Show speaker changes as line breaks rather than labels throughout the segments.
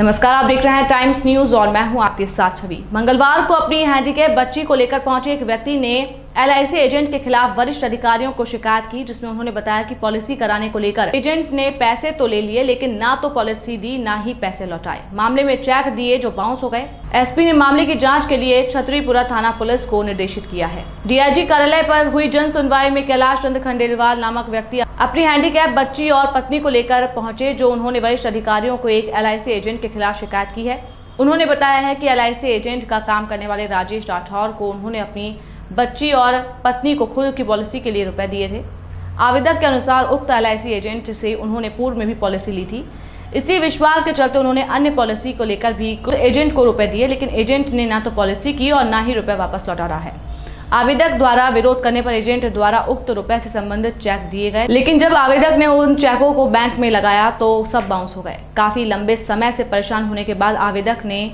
नमस्कार, आप देख रहे हैं टाइम्स न्यूज़ और मैं हूँ आपके साथ छवि। मंगलवार को अपनी हैंडीकैप बच्ची को लेकर पहुँचे एक व्यक्ति ने एलआईसी एजेंट के खिलाफ वरिष्ठ अधिकारियों को शिकायत की, जिसमें उन्होंने बताया कि पॉलिसी कराने को लेकर एजेंट ने पैसे तो ले लिए, लेकिन ना तो पॉलिसी दी, ना ही पैसे लौटाए। मामले में चेक दिए जो बाउंस हो गए। एसपी ने मामले की जाँच के लिए छतरीपुरा थाना पुलिस को निर्देशित किया है। डीआईजी कार्यालय पर हुई जन सुनवाई में कैलाश चंद्र खंडेलवाल नामक व्यक्ति अपनी हैंडीकैप बच्ची और पत्नी को लेकर पहुँचे, जो उन्होंने वरिष्ठ अधिकारियों को एक एलआईसी एजेंट के खिलाफ शिकायत की है। उन्होंने बताया है कि एल एजेंट का काम करने वाले राजेश राठौर को उन्होंने अपनी बच्ची और पत्नी को खुद की पॉलिसी के लिए रुपए दिए थे। आवेदक के अनुसार उक्त एलआईसी एजेंट से उन्होंने पूर्व में भी पॉलिसी ली थी। इसी विश्वास के चलते उन्होंने अन्य पॉलिसी को लेकर भी एजेंट को रुपए दिए, लेकिन एजेंट ने ना तो पॉलिसी की और ना ही रुपए वापस लौटा रहा है। आवेदक द्वारा विरोध करने पर एजेंट द्वारा उक्त रुपए से संबंधित चेक दिए गए। लेकिन जब आवेदक ने उन चेकों को बैंक में लगाया तो सब बाउंस हो गए। काफ़ी लंबे समय से परेशान होने के बाद आवेदक ने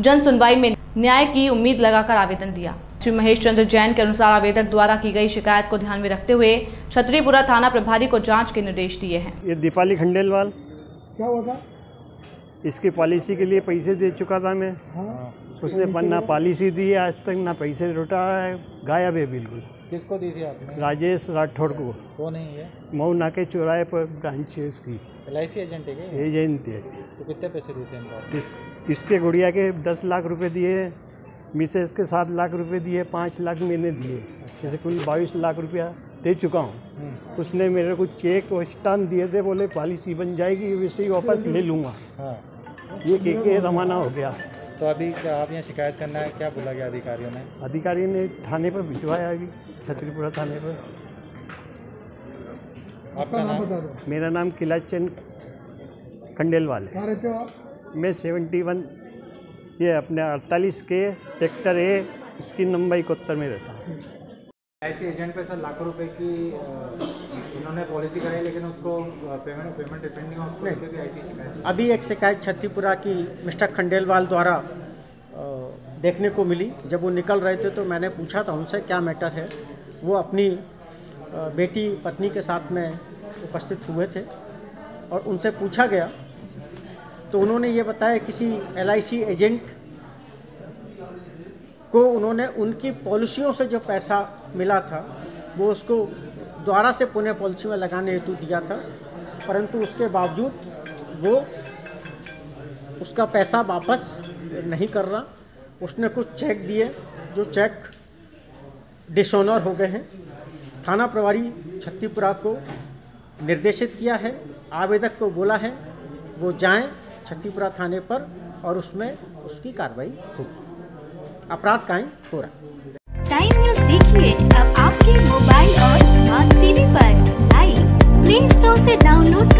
जन सुनवाई में न्याय की उम्मीद लगाकर आवेदन दिया। श्री महेश चंद्र जैन के अनुसार आवेदक द्वारा की गई शिकायत को ध्यान में रखते हुए छतरीपुरा थाना प्रभारी को जाँच के निर्देश दिए हैं।
ये दीपाली खंडेलवाल।
क्या हुआ था?
इसकी पॉलिसी के लिए पैसे दे चुका था मैं।
हाँ।
उसने ना पॉलिसी दी है आज तक ना पैसे लौटा है गायब है बिल्कुल।
किसको दी थी आपने?
राजेश राठौड़ को।
वो नहीं है?
मऊ नाके चौराहे पर ब्रांच है उसकी।
एल एजेंट है
एजेंट है।
तो कितने पैसे देते हैं इनको?
इस, इसके गुड़िया के दस लाख रुपए दिए मिसेस के सात लाख रुपए दिए पाँच लाख मैंने दिए। जैसे कुल बाईस लाख रुपया दे चुका हूँ। उसने मेरे को चेक और स्टाम्प दिए थे बोले पॉलिसी बन जाएगी वैसे ही वापस ले लूँगा।
हाँ।
ये कह के रवाना हो गया।
तो अभी क्या आप यहाँ शिकायत करना है? क्या बोला गया अधिकारियों ने?
अधिकारी ने थाने पर भिजवाया अभी छतरीपुरा थाने पर।
आपका नाम
बता दो।
मेरा नाम किला चंद खंडेलवाल है। मैं सेवेंटी वन ये अपने अड़तालीस के सेक्टर ए इसकी नंबर इकहत्तर में रहता हूँ।
ऐसे एजेंट पे सर लाखों रुपए की इन्होंने पॉलिसी कराई लेकिन उसको पेमेंट पेमेंट रिफंड नहीं हुआ शिकायत
अभी एक शिकायत छत्तीपुरा की मिस्टर खंडेलवाल द्वारा देखने को मिली। जब वो निकल रहे थे तो मैंने पूछा था उनसे क्या मैटर है? वो अपनी बेटी पत्नी के साथ में उपस्थित हुए थे और उनसे पूछा गया तो उन्होंने ये बताया किसी एलआईसी एजेंट को उन्होंने उनकी पॉलिसियों से जो पैसा मिला था, वो उसको दोबारा से पुनः पॉलिसी में लगाने हेतु दिया था, परंतु उसके बावजूद वो उसका पैसा वापस नहीं कर रहा। उसने कुछ चेक दिए, जो चेक डिसऑनर हो गए हैं। थाना प्रभारी छत्तीपुरा को निर्देशित किया है, आवेदक को बोला है, वो जाएँ छत्तीपुरा थाने पर और उसमें उसकी कार्रवाई होगी। अपराध कायम हो रहा
टाइम न्यूज़ देखिए अब आपके मोबाइल और स्मार्ट टीवी पर। लाइव प्ले स्टोर से डाउनलोड